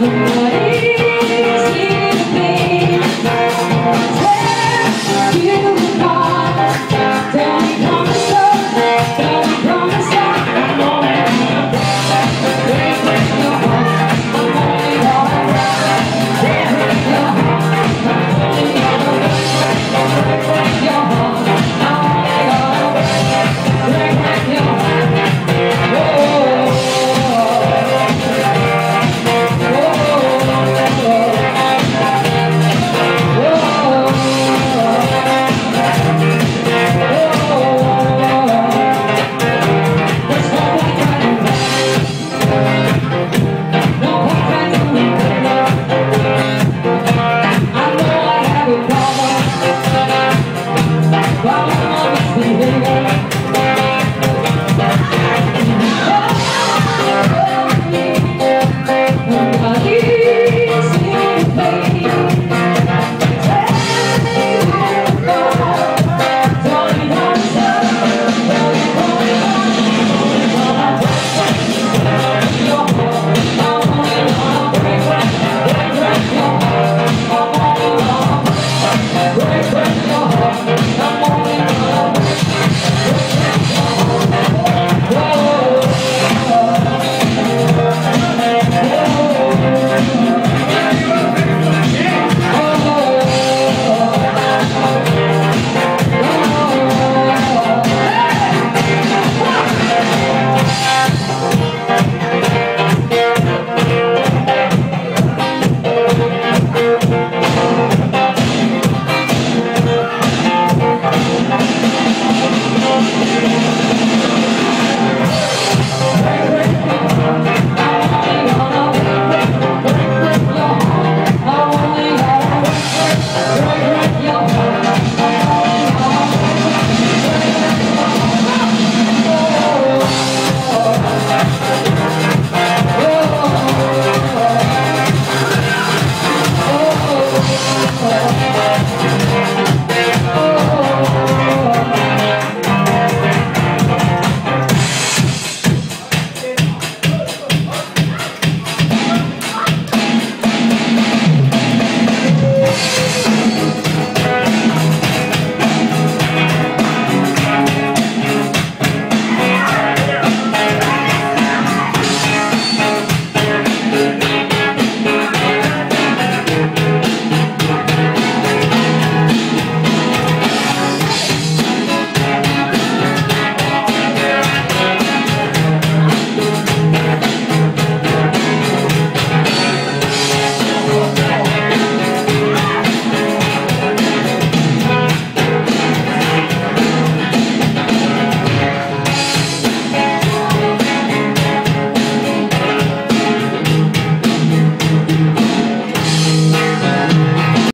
the